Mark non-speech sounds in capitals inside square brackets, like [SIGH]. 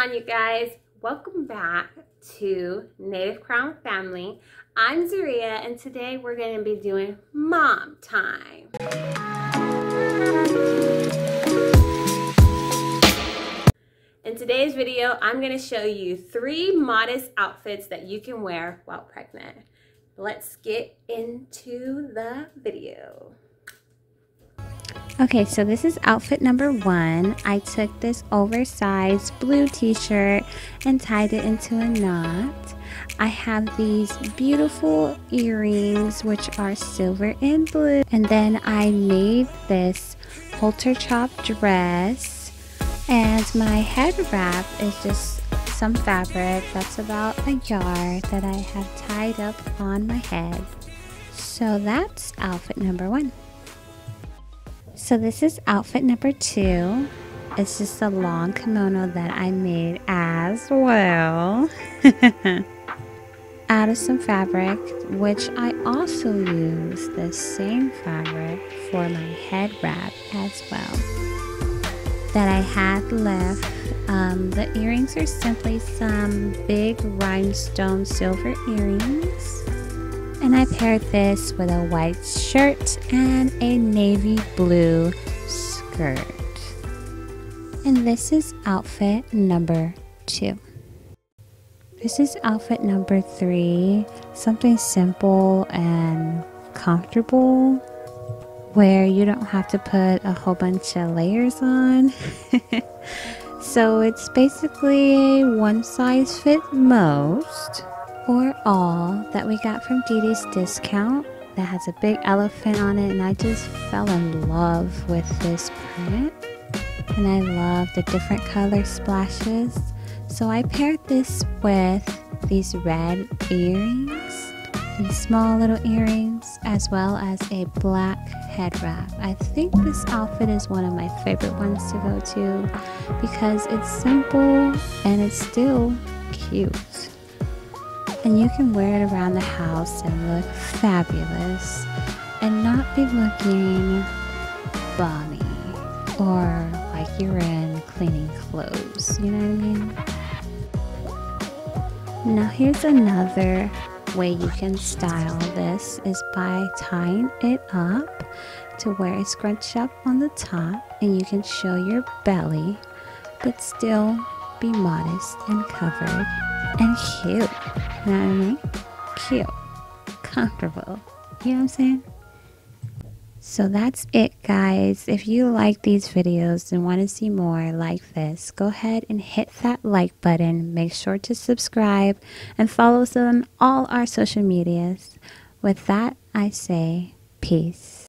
on you guys? Welcome back to Native Crown Family. I'm Zaria and today we're going to be doing mom time. In today's video, I'm going to show you three modest outfits that you can wear while pregnant. Let's get into the video. Okay, so this is outfit number one. I took this oversized blue t-shirt and tied it into a knot. I have these beautiful earrings which are silver and blue. And then I made this halter top dress. And my head wrap is just some fabric that's about a yard that I have tied up on my head. So that's outfit number one. So this is outfit number two. It's just a long kimono that I made as well. [LAUGHS] Out of some fabric, which I also use the same fabric for my head wrap as well. That I had left. Um, the earrings are simply some big rhinestone silver earrings. And I paired this with a white shirt and a navy blue skirt. And this is outfit number two. This is outfit number three. Something simple and comfortable where you don't have to put a whole bunch of layers on. [LAUGHS] so it's basically one size fit most or all that we got from Dee Dee's discount that has a big elephant on it and I just fell in love with this print. And I love the different color splashes. So I paired this with these red earrings these small little earrings as well as a black head wrap. I think this outfit is one of my favorite ones to go to because it's simple and it's still cute and you can wear it around the house and look fabulous and not be looking bummy or like you're in cleaning clothes. You know what I mean? Now, here's another way you can style this is by tying it up to where it's scrunched up on the top and you can show your belly but still be modest and covered and cute. You know what I mean? Cute. Comfortable. You know what I'm saying? So that's it, guys. If you like these videos and want to see more like this, go ahead and hit that like button. Make sure to subscribe and follow us on all our social medias. With that, I say peace.